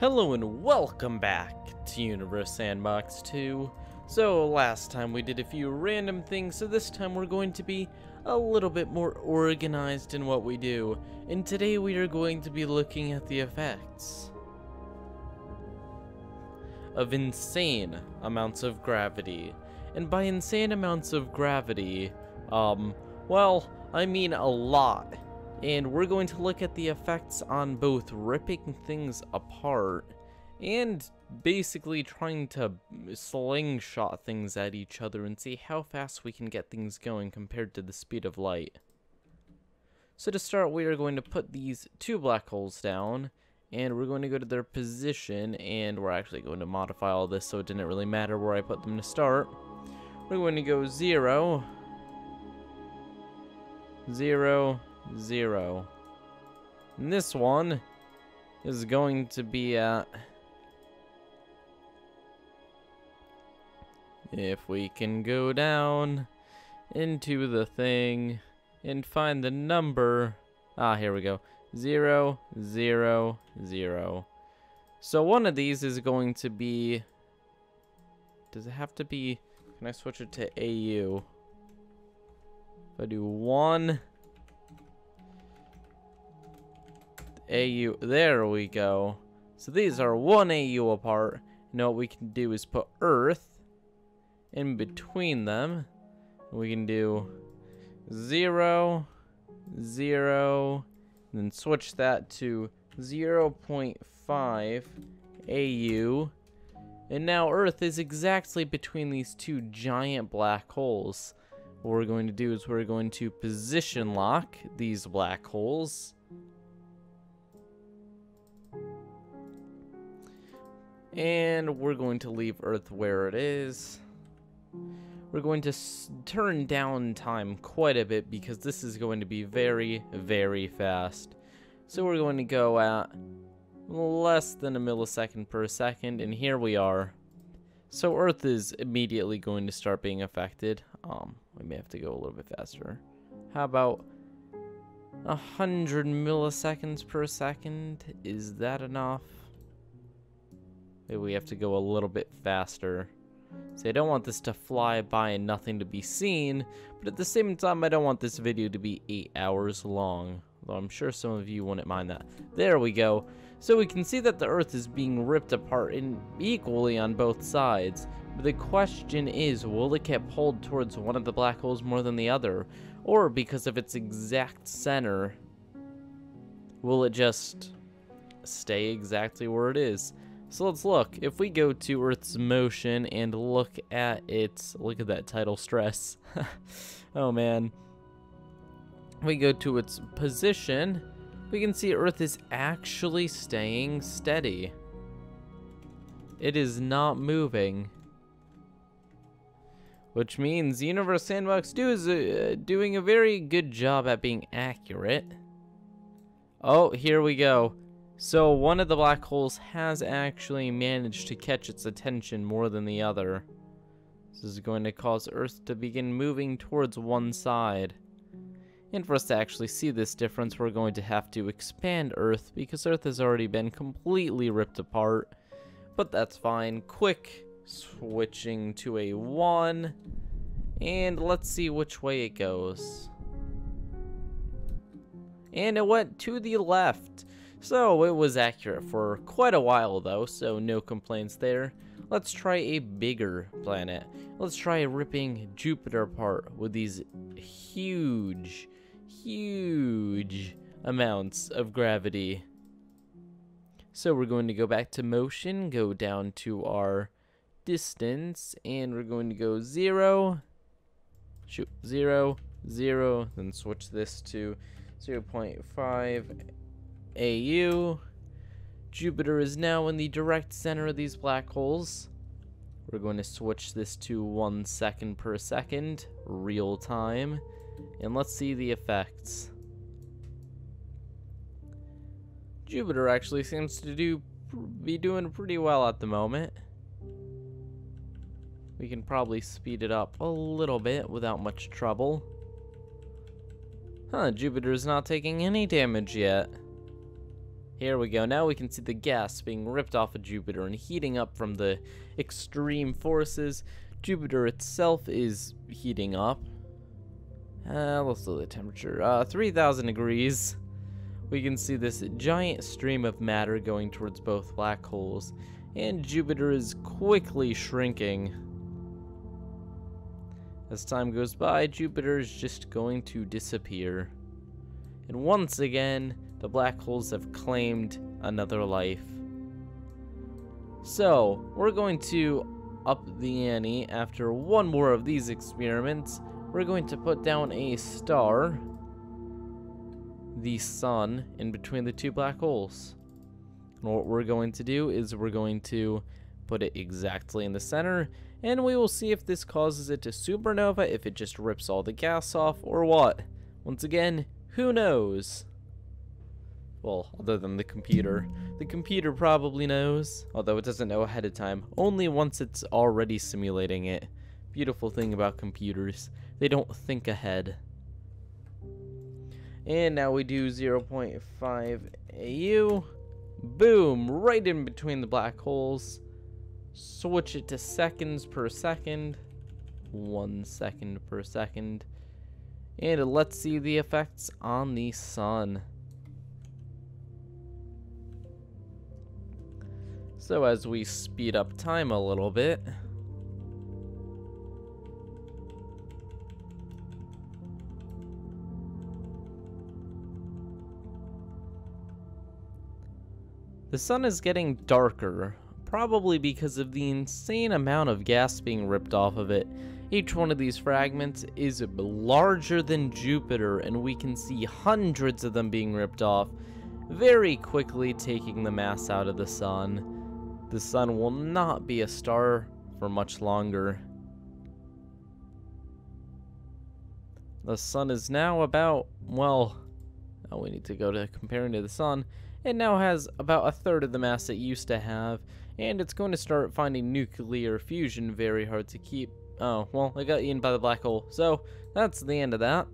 Hello and welcome back to Universe Sandbox 2. So last time we did a few random things, so this time we're going to be a little bit more organized in what we do. And today we are going to be looking at the effects of insane amounts of gravity. And by insane amounts of gravity, um, well, I mean a lot and we're going to look at the effects on both ripping things apart and basically trying to slingshot things at each other and see how fast we can get things going compared to the speed of light. So to start, we are going to put these two black holes down, and we're going to go to their position, and we're actually going to modify all this so it didn't really matter where I put them to start. We're going to go 0, 0, zero. And this one is going to be at... If we can go down into the thing and find the number... Ah, here we go. Zero, zero, zero. So one of these is going to be... Does it have to be... Can I switch it to AU? If I do one... AU. There we go. So these are one AU apart. Now what we can do is put Earth in between them. We can do 0, 0, then switch that to 0 0.5 AU. And now Earth is exactly between these two giant black holes. What we're going to do is we're going to position lock these black holes And we're going to leave Earth where it is. We're going to turn down time quite a bit because this is going to be very, very fast. So we're going to go at less than a millisecond per second, and here we are. So Earth is immediately going to start being affected. Um, we may have to go a little bit faster. How about a hundred milliseconds per second? Is that enough? Maybe we have to go a little bit faster. So I don't want this to fly by and nothing to be seen, but at the same time, I don't want this video to be 8 hours long. Though I'm sure some of you wouldn't mind that. There we go. So we can see that the Earth is being ripped apart in equally on both sides. But the question is, will it get pulled towards one of the black holes more than the other? Or because of its exact center, will it just stay exactly where it is? So let's look. If we go to Earth's motion and look at its, look at that tidal stress. oh man. We go to its position, we can see Earth is actually staying steady. It is not moving. Which means Universe Sandbox 2 is uh, doing a very good job at being accurate. Oh, here we go. So one of the black holes has actually managed to catch its attention more than the other. This is going to cause Earth to begin moving towards one side. And for us to actually see this difference, we're going to have to expand Earth because Earth has already been completely ripped apart. But that's fine. Quick switching to a 1. And let's see which way it goes. And it went to the left. So it was accurate for quite a while though, so no complaints there. Let's try a bigger planet. Let's try ripping Jupiter apart with these huge, huge amounts of gravity. So we're going to go back to motion, go down to our distance, and we're going to go zero, shoot, zero, zero, then switch this to 0 0.5 AU. Jupiter is now in the direct center of these black holes. We're going to switch this to one second per second, real time, and let's see the effects. Jupiter actually seems to do be doing pretty well at the moment. We can probably speed it up a little bit without much trouble. Huh, Jupiter's not taking any damage yet. Here we go. Now we can see the gas being ripped off of Jupiter and heating up from the extreme forces. Jupiter itself is heating up. Uh, let's at the temperature. Uh, 3,000 degrees. We can see this giant stream of matter going towards both black holes. And Jupiter is quickly shrinking. As time goes by, Jupiter is just going to disappear. And once again, the black holes have claimed another life. So, we're going to up the ante after one more of these experiments. We're going to put down a star, the sun, in between the two black holes. And what we're going to do is we're going to put it exactly in the center, and we will see if this causes it to supernova, if it just rips all the gas off, or what. Once again, who knows? Well, other than the computer. The computer probably knows, although it doesn't know ahead of time, only once it's already simulating it. Beautiful thing about computers, they don't think ahead. And now we do 0.5 AU. Boom, right in between the black holes. Switch it to seconds per second. One second per second. And let's see the effects on the sun. So as we speed up time a little bit, the sun is getting darker, probably because of the insane amount of gas being ripped off of it. Each one of these fragments is larger than Jupiter, and we can see hundreds of them being ripped off, very quickly taking the mass out of the sun the sun will not be a star for much longer. The sun is now about, well, now we need to go to comparing to the sun. It now has about a third of the mass it used to have, and it's going to start finding nuclear fusion very hard to keep. Oh, well, it got eaten by the black hole, so that's the end of that.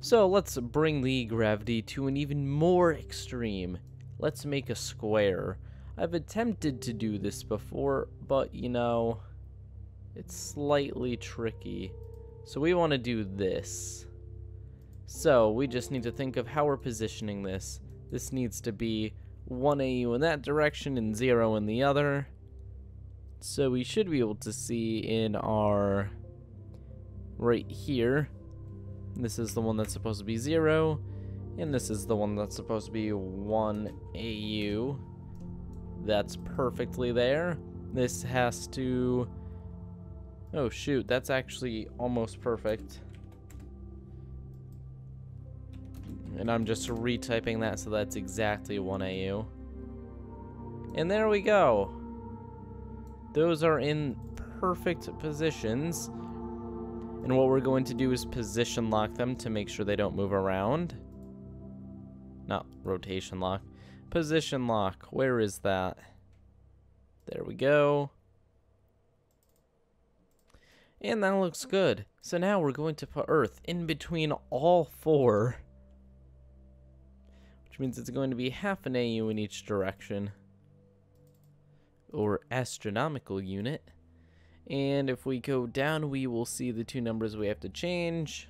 So let's bring the gravity to an even more extreme. Let's make a square. I've attempted to do this before, but you know, it's slightly tricky. So we want to do this. So we just need to think of how we're positioning this. This needs to be 1 AU in that direction and 0 in the other. So we should be able to see in our right here. This is the one that's supposed to be 0. And this is the one that's supposed to be 1 AU. That's perfectly there. This has to... Oh shoot, that's actually almost perfect. And I'm just retyping that so that's exactly 1 AU. And there we go. Those are in perfect positions. And what we're going to do is position lock them to make sure they don't move around. Not rotation lock. Position lock. Where is that? There we go. And that looks good. So now we're going to put Earth in between all four. Which means it's going to be half an AU in each direction. Or astronomical unit. And if we go down, we will see the two numbers we have to change.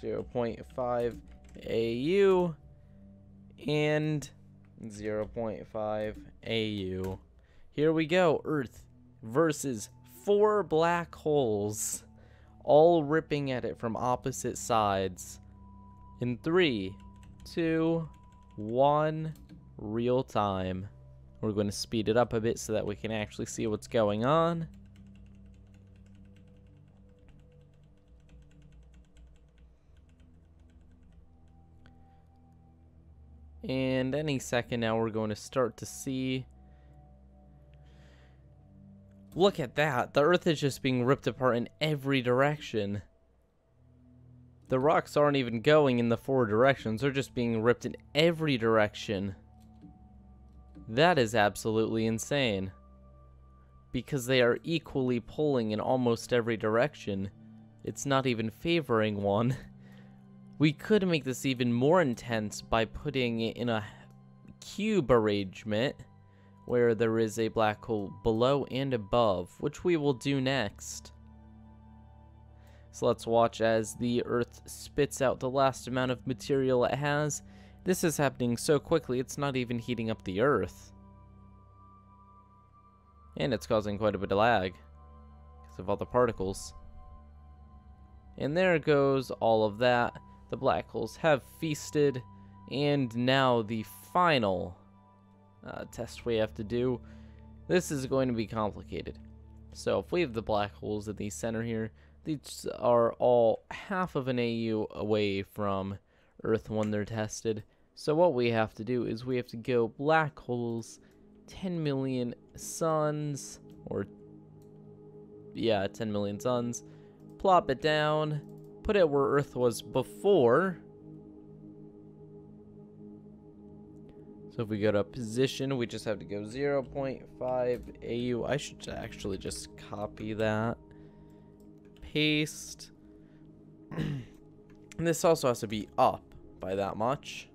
0 0.5 AU and 0.5 AU. Here we go, Earth versus four black holes, all ripping at it from opposite sides. In three, two, one, real time. We're going to speed it up a bit so that we can actually see what's going on. And any second now we're going to start to see... Look at that. The Earth is just being ripped apart in every direction. The rocks aren't even going in the four directions. They're just being ripped in every direction. That is absolutely insane. Because they are equally pulling in almost every direction. It's not even favoring one. We could make this even more intense by putting it in a cube arrangement where there is a black hole below and above, which we will do next. So let's watch as the Earth spits out the last amount of material it has. This is happening so quickly, it's not even heating up the Earth. And it's causing quite a bit of lag because of all the particles. And there goes all of that. The black holes have feasted. And now the final uh, test we have to do. This is going to be complicated. So if we have the black holes in the center here, these are all half of an AU away from Earth when they're tested. So what we have to do is we have to go black holes 10 million suns, or yeah, 10 million suns, plop it down, put it where Earth was before. So if we go to position, we just have to go 0.5 AU. I should actually just copy that. Paste. and this also has to be up by that much.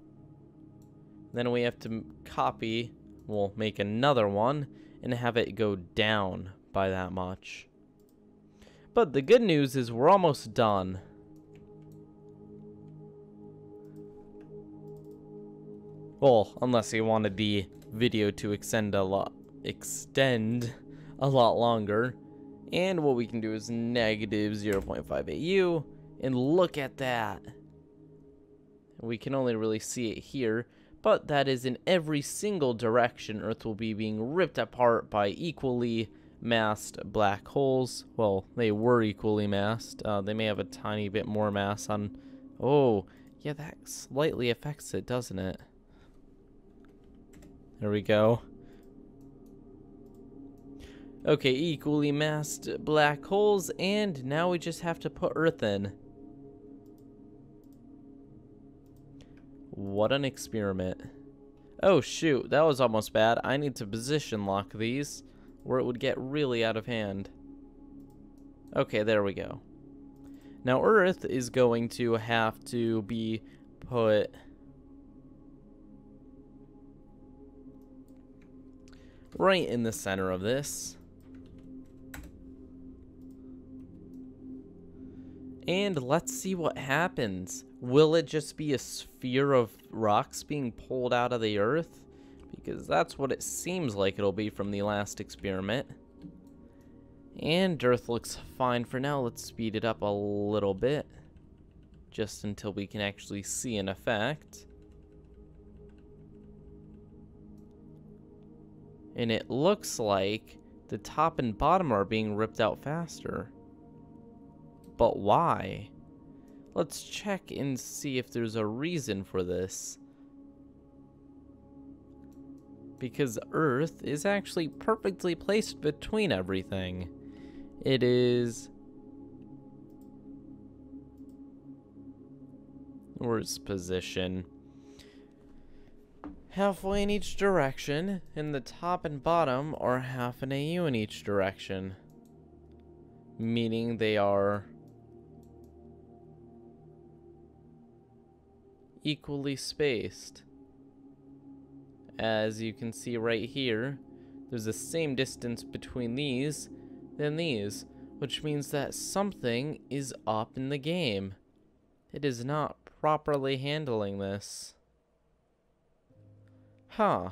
Then we have to copy we'll make another one and have it go down by that much. But the good news is we're almost done. Well, unless you wanted the video to extend a lot extend a lot longer. And what we can do is negative 0.5 AU. And look at that. We can only really see it here but that is in every single direction Earth will be being ripped apart by equally massed black holes. Well, they were equally massed. Uh, they may have a tiny bit more mass on... Oh, yeah, that slightly affects it, doesn't it? There we go. Okay, equally massed black holes, and now we just have to put Earth in. What an experiment. Oh shoot, that was almost bad. I need to position lock these, or it would get really out of hand. Okay, there we go. Now Earth is going to have to be put... right in the center of this. And let's see what happens. Will it just be a sphere of rocks being pulled out of the earth? Because that's what it seems like it'll be from the last experiment. And Earth looks fine for now. Let's speed it up a little bit. Just until we can actually see an effect. And it looks like the top and bottom are being ripped out faster. But why? Let's check and see if there's a reason for this. Because Earth is actually perfectly placed between everything. It is... Where's position? Halfway in each direction, and the top and bottom are half an AU in each direction. Meaning they are equally spaced. As you can see right here, there's the same distance between these than these, which means that something is up in the game. It is not properly handling this. Huh.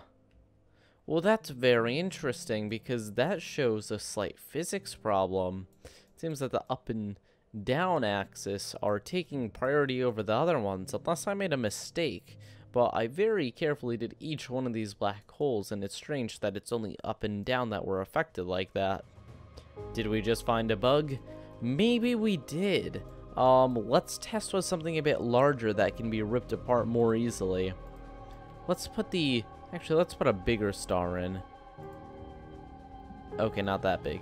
Well, that's very interesting because that shows a slight physics problem. It seems that the up and down axis are taking priority over the other ones, unless I made a mistake. But I very carefully did each one of these black holes, and it's strange that it's only up and down that were affected like that. Did we just find a bug? Maybe we did. Um, let's test with something a bit larger that can be ripped apart more easily. Let's put the... Actually, let's put a bigger star in. Okay, not that big.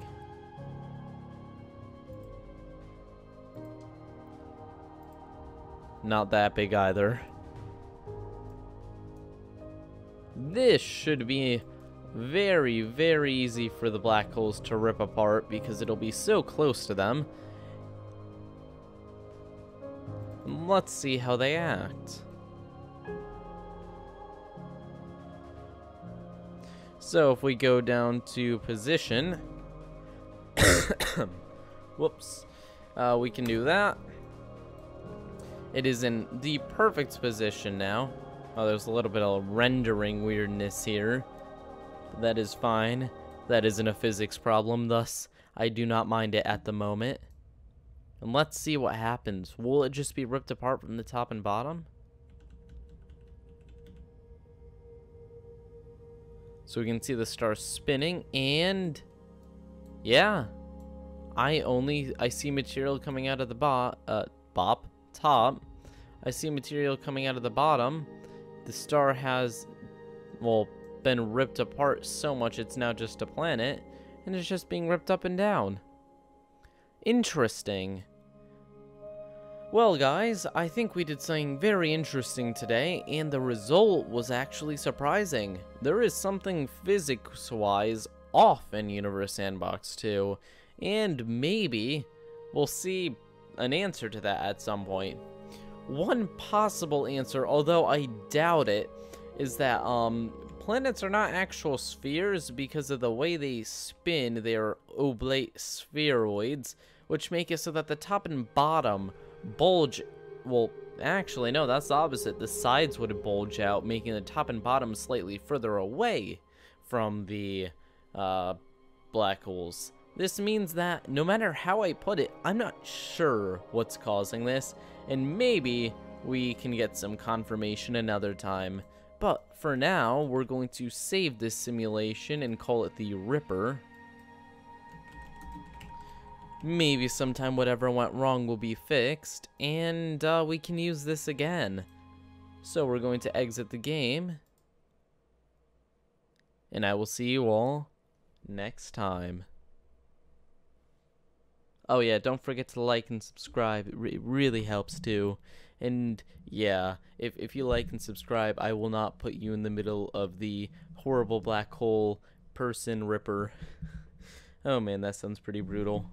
Not that big either. This should be very, very easy for the black holes to rip apart because it'll be so close to them. Let's see how they act. So if we go down to position, whoops, uh, we can do that. It is in the perfect position now. Oh, there's a little bit of rendering weirdness here. That is fine. That isn't a physics problem, thus I do not mind it at the moment. And let's see what happens. Will it just be ripped apart from the top and bottom? So we can see the star spinning and yeah. I only I see material coming out of the bot uh bop top. I see material coming out of the bottom. The star has well been ripped apart so much it's now just a planet and it's just being ripped up and down. Interesting. Well, guys, I think we did something very interesting today, and the result was actually surprising. There is something physics-wise off in Universe Sandbox 2, and maybe we'll see an answer to that at some point. One possible answer, although I doubt it, is that um, planets are not actual spheres because of the way they spin. They are oblate spheroids, which make it so that the top and bottom bulge, well, actually, no, that's the opposite. The sides would bulge out, making the top and bottom slightly further away from the uh, black holes. This means that no matter how I put it, I'm not sure what's causing this, and maybe we can get some confirmation another time. But for now, we're going to save this simulation and call it the Ripper. Maybe sometime whatever went wrong will be fixed, and uh, we can use this again. So we're going to exit the game, and I will see you all next time. Oh yeah, don't forget to like and subscribe. It, re really helps too. And yeah, if, if you like and subscribe, I will not put you in the middle of the horrible black hole person ripper. oh man, that sounds pretty brutal.